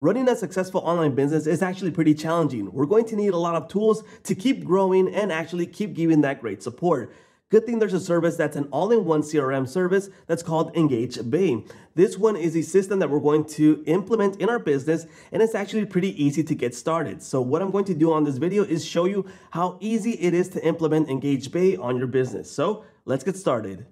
Running a successful online business is actually pretty challenging. We're going to need a lot of tools to keep growing and actually keep giving that great support. Good thing there's a service that's an all-in-one CRM service that's called Engage Bay. This one is a system that we're going to implement in our business and it's actually pretty easy to get started. So what I'm going to do on this video is show you how easy it is to implement EngageBay on your business. So let's get started.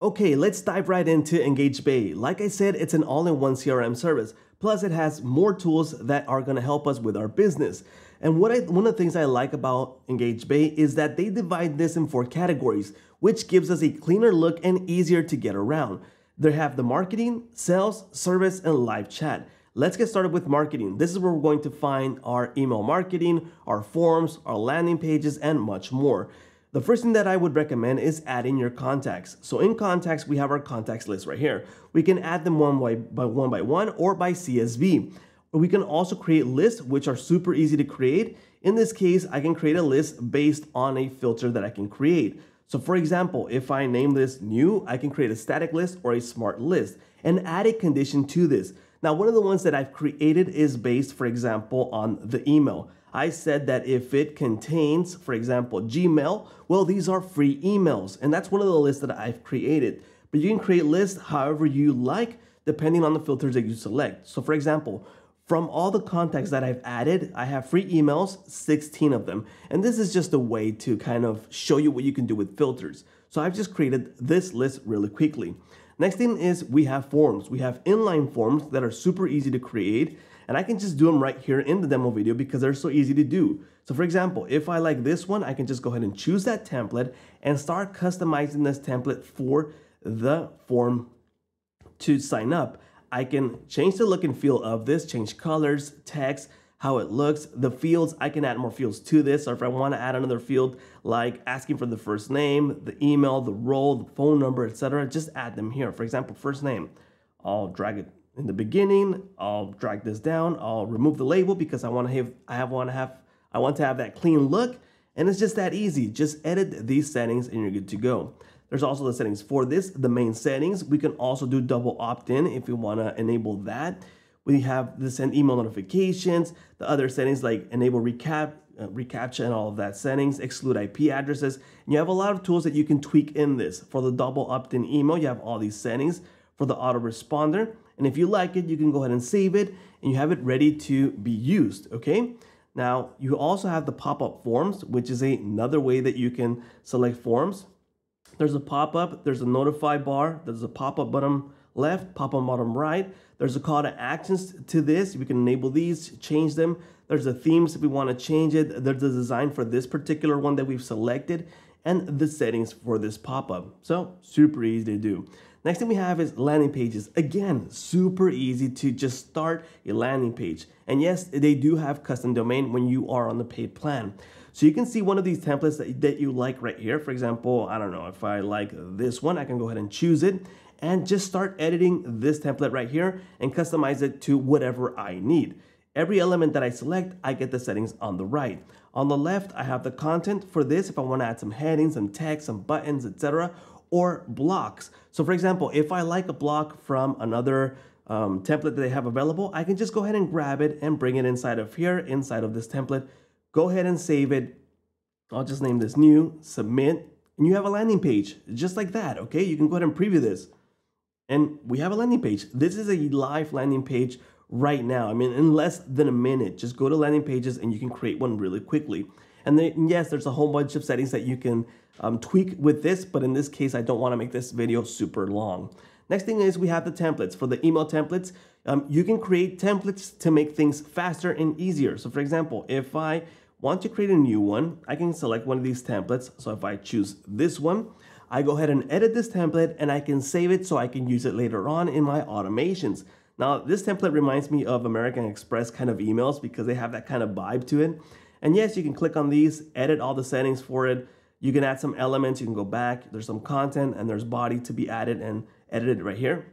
Okay, let's dive right into EngageBay. Like I said, it's an all-in-one CRM service. Plus, it has more tools that are going to help us with our business. And what I, one of the things I like about EngageBay is that they divide this in four categories, which gives us a cleaner look and easier to get around. They have the marketing, sales, service, and live chat. Let's get started with marketing. This is where we're going to find our email marketing, our forms, our landing pages, and much more. The first thing that I would recommend is adding your contacts. So in contacts, we have our contacts list right here. We can add them one by, by one by one or by CSV. We can also create lists, which are super easy to create. In this case, I can create a list based on a filter that I can create. So for example, if I name this new, I can create a static list or a smart list and add a condition to this. Now, one of the ones that I've created is based, for example, on the email. I said that if it contains, for example, Gmail, well, these are free emails. And that's one of the lists that I've created. But you can create lists however you like, depending on the filters that you select. So for example, from all the contacts that I've added, I have free emails, 16 of them. And this is just a way to kind of show you what you can do with filters. So I've just created this list really quickly. Next thing is we have forms. We have inline forms that are super easy to create and I can just do them right here in the demo video because they're so easy to do. So for example, if I like this one, I can just go ahead and choose that template and start customizing this template for the form to sign up. I can change the look and feel of this, change colors, text, how it looks, the fields, I can add more fields to this. Or if I want to add another field like asking for the first name, the email, the role, the phone number, etc., just add them here. For example, first name, I'll drag it in the beginning. I'll drag this down. I'll remove the label because I want to have I have want to have I want to have that clean look. And it's just that easy. Just edit these settings and you're good to go. There's also the settings for this, the main settings. We can also do double opt-in if you want to enable that. We have the send email notifications, the other settings like enable recap, uh, reCAPTCHA and all of that settings, exclude IP addresses. And you have a lot of tools that you can tweak in this. For the double opt-in email, you have all these settings. For the autoresponder, and if you like it, you can go ahead and save it and you have it ready to be used, okay? Now, you also have the pop-up forms, which is another way that you can select forms. There's a pop-up, there's a notify bar, there's a pop-up button left, pop-up bottom right. There's a call to actions to this. We can enable these, change them. There's the themes if we want to change it. There's the design for this particular one that we've selected and the settings for this pop-up. So super easy to do. Next thing we have is landing pages. Again, super easy to just start a landing page. And yes, they do have custom domain when you are on the paid plan. So you can see one of these templates that, that you like right here. For example, I don't know, if I like this one, I can go ahead and choose it and just start editing this template right here and customize it to whatever I need. Every element that I select, I get the settings on the right. On the left, I have the content for this if I want to add some headings, some text, some buttons, etc or blocks. So for example, if I like a block from another um, template that they have available, I can just go ahead and grab it and bring it inside of here, inside of this template. Go ahead and save it. I'll just name this new, submit, and you have a landing page just like that, okay? You can go ahead and preview this. And we have a landing page. This is a live landing page right now. I mean, in less than a minute, just go to landing pages and you can create one really quickly. And then, yes, there's a whole bunch of settings that you can um, tweak with this, but in this case, I don't want to make this video super long. Next thing is we have the templates. For the email templates, um, you can create templates to make things faster and easier. So for example, if I want to create a new one, I can select one of these templates. So if I choose this one, I go ahead and edit this template and I can save it so I can use it later on in my automations. Now, this template reminds me of American Express kind of emails because they have that kind of vibe to it. And yes, you can click on these, edit all the settings for it, you can add some elements, you can go back, there's some content and there's body to be added and edited right here.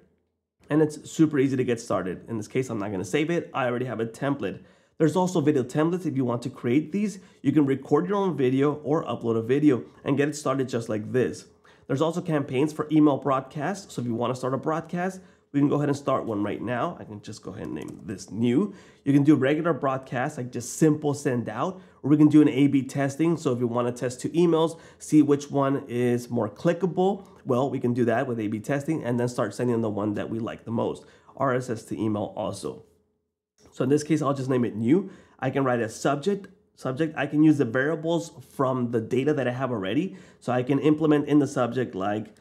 And it's super easy to get started. In this case, I'm not gonna save it. I already have a template. There's also video templates. If you want to create these, you can record your own video or upload a video and get it started just like this. There's also campaigns for email broadcasts. So if you wanna start a broadcast, We can go ahead and start one right now. I can just go ahead and name this new. You can do regular broadcast, like just simple send out, or we can do an A-B testing. So if you want to test two emails, see which one is more clickable, well, we can do that with A-B testing and then start sending the one that we like the most. RSS to email also. So in this case, I'll just name it new. I can write a subject, subject. I can use the variables from the data that I have already. So I can implement in the subject like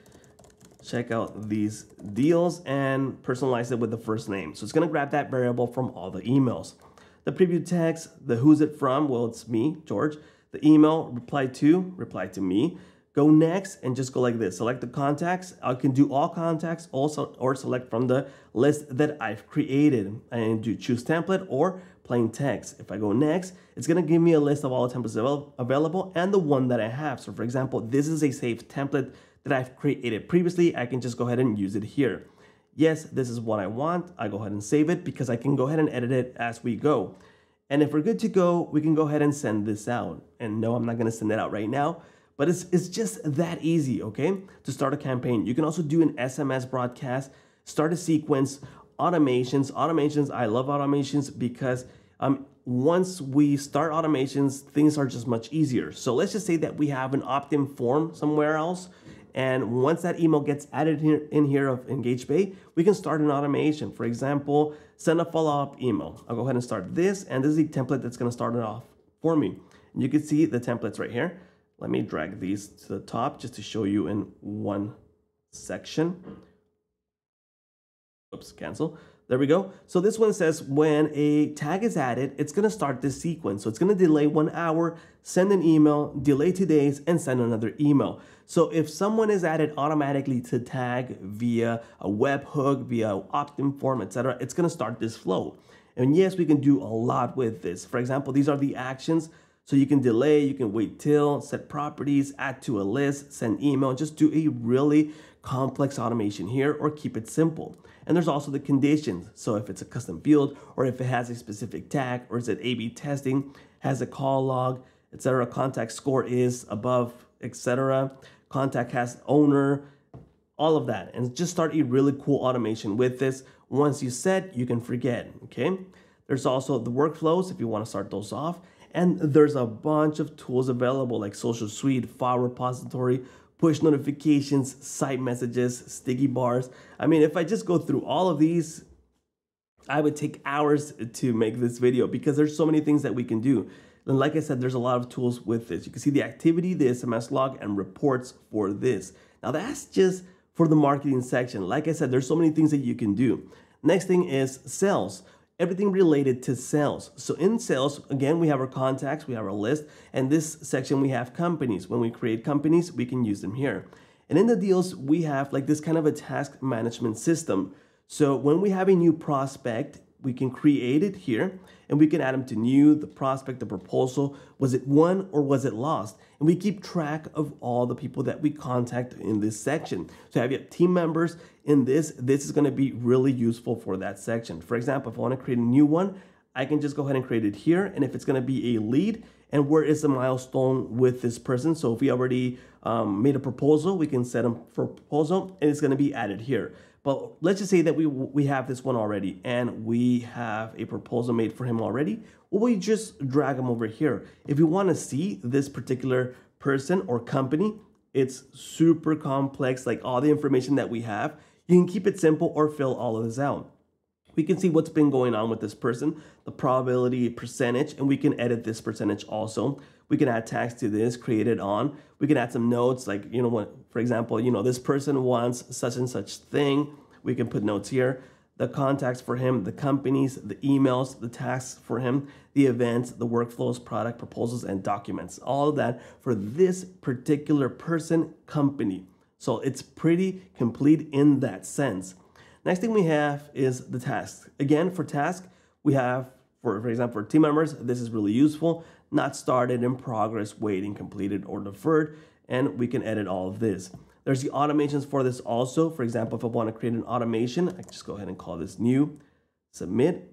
check out these deals and personalize it with the first name. So it's gonna grab that variable from all the emails. The preview text, the who's it from, well, it's me, George. The email, reply to, reply to me. Go next and just go like this. Select the contacts. I can do all contacts also or select from the list that I've created and do choose template or plain text. If I go next, it's gonna give me a list of all the templates available and the one that I have. So for example, this is a saved template that I've created previously, I can just go ahead and use it here. Yes, this is what I want. I go ahead and save it because I can go ahead and edit it as we go. And if we're good to go, we can go ahead and send this out. And no, I'm not gonna send it out right now, but it's, it's just that easy, okay? To start a campaign. You can also do an SMS broadcast, start a sequence, automations. Automations, I love automations because um, once we start automations, things are just much easier. So let's just say that we have an opt-in form somewhere else and once that email gets added in here of EngageBay, we can start an automation. For example, send a follow-up email. I'll go ahead and start this, and this is the template that's gonna start it off for me. And you can see the templates right here. Let me drag these to the top just to show you in one section. Oops, cancel. There we go. So this one says when a tag is added, it's going to start this sequence. So it's going to delay one hour, send an email, delay two days, and send another email. So if someone is added automatically to tag via a webhook, via opt-in form, etc., it's going to start this flow. And yes, we can do a lot with this. For example, these are the actions. So you can delay, you can wait till, set properties, add to a list, send email, just do a really complex automation here or keep it simple. And there's also the conditions. So if it's a custom field or if it has a specific tag or is it A-B testing, has a call log, etc. Contact score is above, etc. Contact has owner, all of that. And just start a really cool automation with this. Once you set, you can forget, okay? There's also the workflows if you want to start those off. And there's a bunch of tools available like Social Suite, File Repository, push notifications, site messages, sticky bars. I mean, if I just go through all of these, I would take hours to make this video because there's so many things that we can do. And like I said, there's a lot of tools with this. You can see the activity, the SMS log, and reports for this. Now that's just for the marketing section. Like I said, there's so many things that you can do. Next thing is sales everything related to sales. So in sales, again, we have our contacts, we have our list, and this section we have companies. When we create companies, we can use them here. And in the deals, we have like this kind of a task management system. So when we have a new prospect, we can create it here and we can add them to new, the prospect, the proposal. Was it won or was it lost? And we keep track of all the people that we contact in this section. So if you have team members in this, this is gonna be really useful for that section. For example, if I wanna create a new one, I can just go ahead and create it here. And if it's gonna be a lead, and where is the milestone with this person? So if we already um, made a proposal, we can set them for proposal and it's gonna be added here. But let's just say that we we have this one already and we have a proposal made for him already. Well, we just drag him over here. If you want to see this particular person or company, it's super complex, like all the information that we have. You can keep it simple or fill all of this out. We can see what's been going on with this person, the probability percentage, and we can edit this percentage also. We can add tags to this, create it on. We can add some notes like, you know, what, for example, you know, this person wants such and such thing. We can put notes here. The contacts for him, the companies, the emails, the tasks for him, the events, the workflows, product proposals, and documents. All of that for this particular person, company. So it's pretty complete in that sense. Next thing we have is the task. Again, for task, we have, for, for example, for team members, this is really useful not started, in progress, waiting, completed, or deferred. And we can edit all of this. There's the automations for this also. For example, if I want to create an automation, I just go ahead and call this new, submit,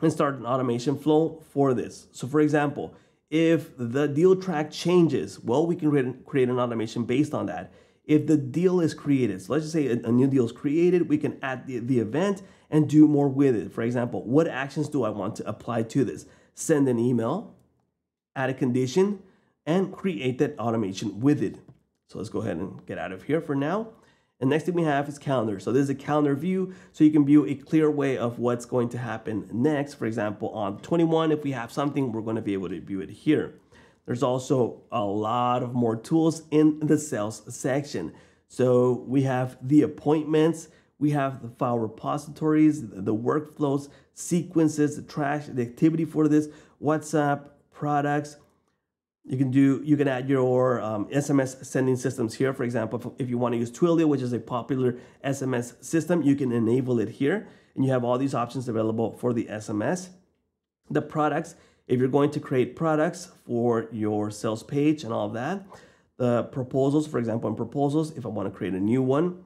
and start an automation flow for this. So for example, if the deal track changes, well, we can create an automation based on that. if the deal is created. So let's just say a, a new deal is created, we can add the, the event and do more with it. For example, what actions do I want to apply to this? Send an email, add a condition, and create that automation with it. So let's go ahead and get out of here for now. And next thing we have is calendar. So this is a calendar view, so you can view a clear way of what's going to happen next. For example, on 21, if we have something, we're going to be able to view it here. There's also a lot of more tools in the sales section. So we have the appointments, we have the file repositories, the workflows, sequences, the trash, the activity for this, WhatsApp, products. You can do, you can add your um, SMS sending systems here. For example, if you want to use Twilio, which is a popular SMS system, you can enable it here. And you have all these options available for the SMS. The products, if you're going to create products for your sales page and all of that, the proposals, for example, in proposals, if I want to create a new one,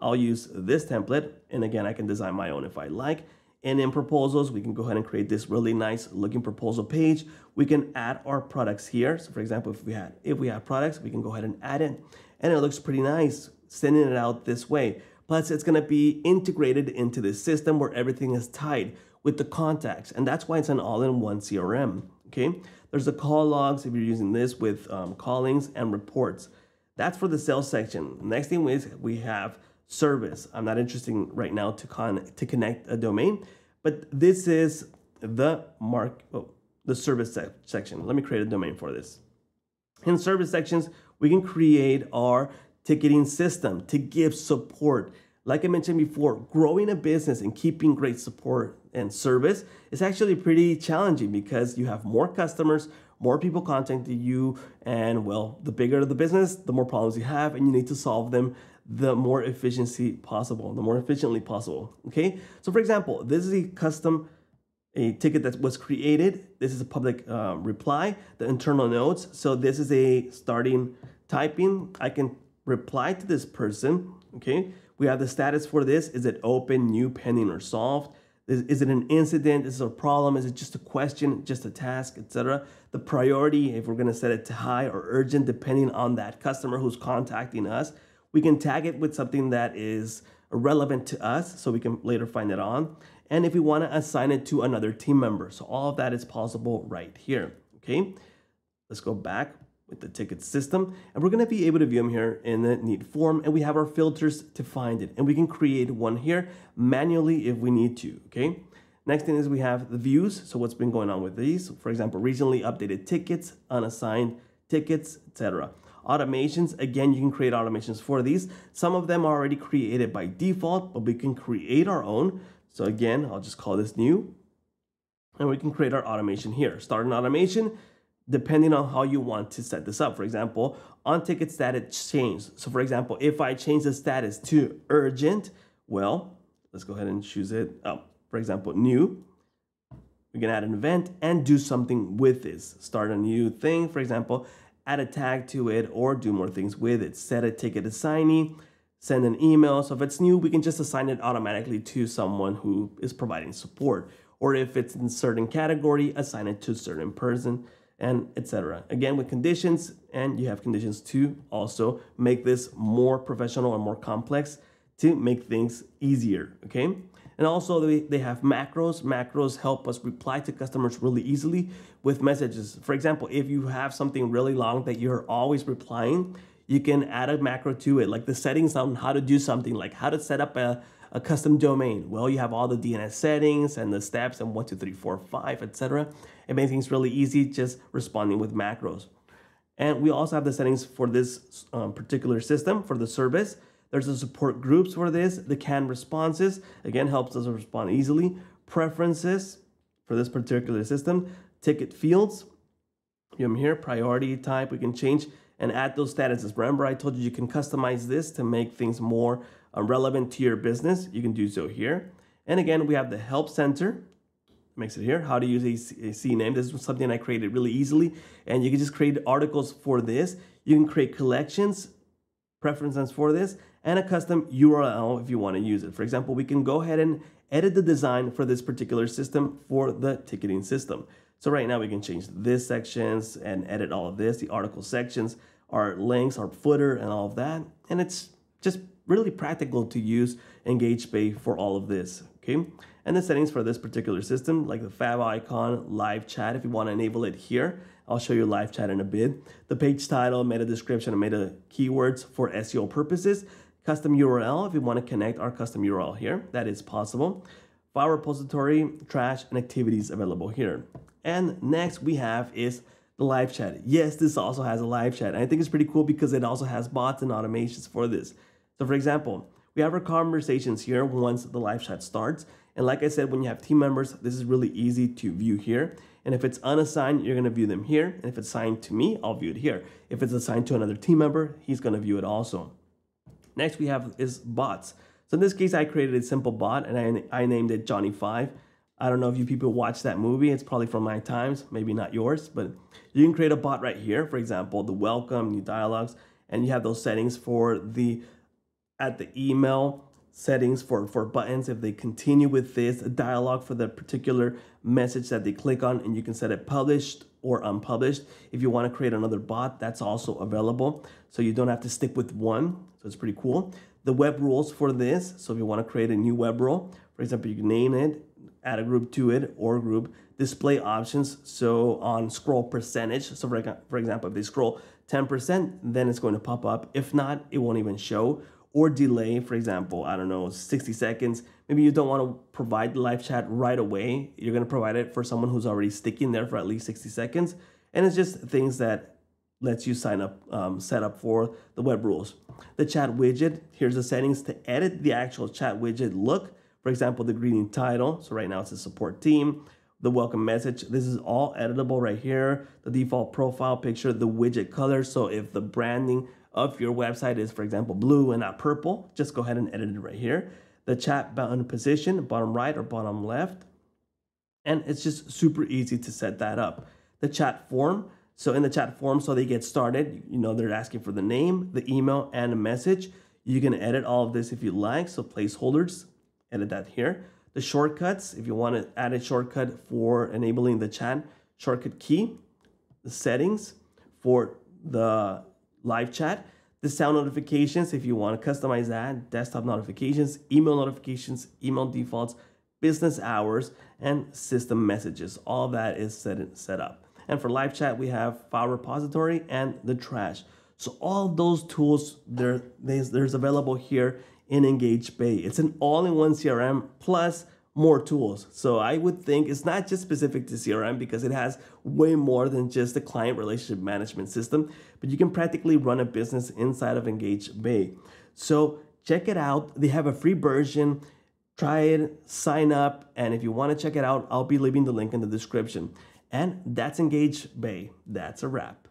I'll use this template. And again, I can design my own if I like. And in proposals, we can go ahead and create this really nice looking proposal page. We can add our products here. So for example, if we had if we have products, we can go ahead and add it. And it looks pretty nice sending it out this way. Plus, it's gonna be integrated into the system where everything is tied with the contacts. And that's why it's an all-in-one CRM, okay? There's the call logs if you're using this with um, callings and reports. That's for the sales section. Next thing is we have service. I'm not interested right now to con to connect a domain, but this is the mark, oh, the service se section. Let me create a domain for this. In service sections, we can create our ticketing system to give support like I mentioned before, growing a business and keeping great support and service is actually pretty challenging because you have more customers, more people contacting you, and well, the bigger the business, the more problems you have, and you need to solve them the more efficiency possible, the more efficiently possible. Okay, so for example, this is a custom a ticket that was created. This is a public uh, reply, the internal notes. So this is a starting typing. I can reply to this person. Okay. We have the status for this. Is it open, new, pending, or solved? Is, is it an incident? Is it a problem? Is it just a question, just a task, etc.? The priority, if we're going to set it to high or urgent, depending on that customer who's contacting us, we can tag it with something that is relevant to us so we can later find it on. And if we want to assign it to another team member. So all of that is possible right here. Okay, let's go back with the ticket system. And we're gonna be able to view them here in the neat form and we have our filters to find it. And we can create one here manually if we need to, okay? Next thing is we have the views. So what's been going on with these? For example, recently updated tickets, unassigned tickets, etc. Automations, again, you can create automations for these. Some of them are already created by default, but we can create our own. So again, I'll just call this new. And we can create our automation here. Start an automation, depending on how you want to set this up. For example, on ticket status change. So for example, if I change the status to urgent, well, let's go ahead and choose it. Oh, for example, new. We can add an event and do something with this. Start a new thing, for example, add a tag to it or do more things with it. Set a ticket assignee, send an email. So if it's new, we can just assign it automatically to someone who is providing support. Or if it's in certain category, assign it to a certain person and etc. Again, with conditions, and you have conditions to also make this more professional and more complex to make things easier, okay? And also they, they have macros. Macros help us reply to customers really easily with messages. For example, if you have something really long that you're always replying, you can add a macro to it, like the settings on how to do something, like how to set up a, a custom domain. Well, you have all the DNS settings and the steps and one, two, three, four, five, etc. It makes things really easy just responding with macros. And we also have the settings for this um, particular system for the service. There's the support groups for this. The canned responses, again, helps us respond easily. Preferences for this particular system. Ticket fields, have here, priority type, we can change and add those statuses. Remember, I told you you can customize this to make things more uh, relevant to your business. You can do so here. And again, we have the help center makes it here, how to use a, a CNAME. This is something I created really easily. And you can just create articles for this. You can create collections, preferences for this, and a custom URL if you want to use it. For example, we can go ahead and edit the design for this particular system for the ticketing system. So right now we can change this sections and edit all of this, the article sections. our links, our footer, and all of that. And it's just really practical to use EngageBay for all of this, okay? And the settings for this particular system, like the fav icon, live chat, if you wanna enable it here, I'll show you live chat in a bit. The page title, meta description, and meta keywords for SEO purposes. Custom URL, if you wanna connect our custom URL here, that is possible. File repository, trash, and activities available here. And next we have is the live chat. Yes, this also has a live chat. And I think it's pretty cool because it also has bots and automations for this. So for example, we have our conversations here once the live chat starts. And like I said, when you have team members, this is really easy to view here. And if it's unassigned, you're gonna view them here. And if it's assigned to me, I'll view it here. If it's assigned to another team member, he's gonna view it also. Next we have is bots. So in this case, I created a simple bot and I, I named it Johnny5. I don't know if you people watch that movie. It's probably from my times, maybe not yours, but you can create a bot right here. For example, the welcome, new dialogues, and you have those settings for the at the email settings for, for buttons. If they continue with this, dialogue for the particular message that they click on, and you can set it published or unpublished. If you want to create another bot, that's also available. So you don't have to stick with one. So it's pretty cool. The web rules for this. So if you want to create a new web rule, for example, you can name it, add a group to it or group, display options. So on scroll percentage, so for, for example, if they scroll 10%, then it's going to pop up. If not, it won't even show or delay, for example, I don't know, 60 seconds. Maybe you don't want to provide the live chat right away. You're going to provide it for someone who's already sticking there for at least 60 seconds. And it's just things that lets you sign up, um, set up for the web rules. The chat widget, here's the settings to edit the actual chat widget look. For example, the greeting title. So right now it's a support team. The welcome message, this is all editable right here. The default profile picture, the widget color. So if the branding of your website is, for example, blue and not purple, just go ahead and edit it right here. The chat button position, bottom right or bottom left. And it's just super easy to set that up. The chat form, so in the chat form, so they get started, you know, they're asking for the name, the email, and a message. You can edit all of this if you like. So placeholders, edit that here. The shortcuts, if you want to add a shortcut for enabling the chat, shortcut key, the settings for the live chat, the sound notifications, if you want to customize that, desktop notifications, email notifications, email defaults, business hours, and system messages. All that is set, set up. And for live chat, we have file repository and the trash. So all those tools, there, there's, there's available here in EngageBay. It's an all-in-one CRM plus more tools. So I would think it's not just specific to CRM because it has way more than just a client relationship management system, but you can practically run a business inside of EngageBay. So check it out. They have a free version. Try it, sign up, and if you want to check it out, I'll be leaving the link in the description. And that's Engage Bay. That's a wrap.